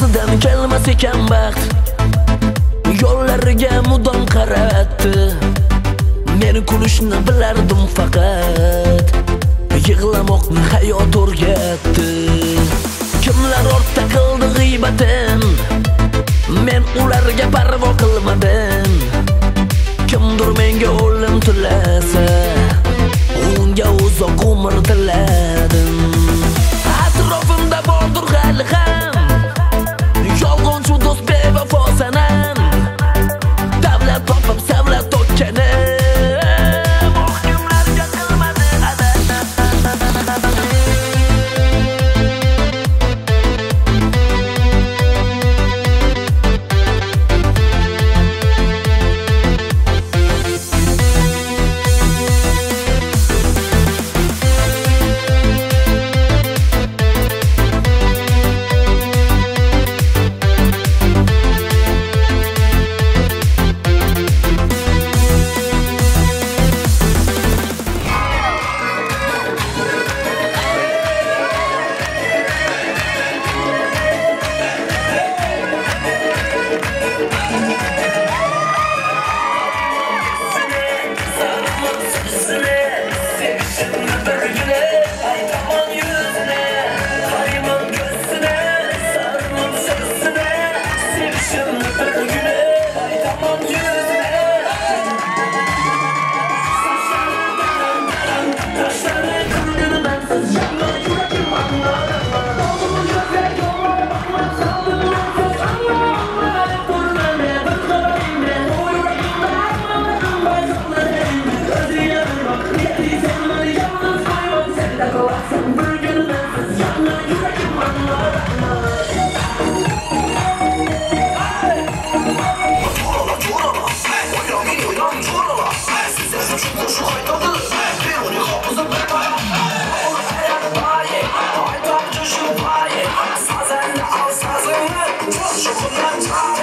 orqasidan kelmas ekan baxt. Yo'llariga mudom qaratdi. Men kulishni bilardim faqat. Yig'lamoqni hayot o'rgatdi. Kimlar ortda qildi g'iybatin men ularga parvo qilmadim. Kimdir menga o'lim tilasa unga uzoq umr tilasa. Yeah.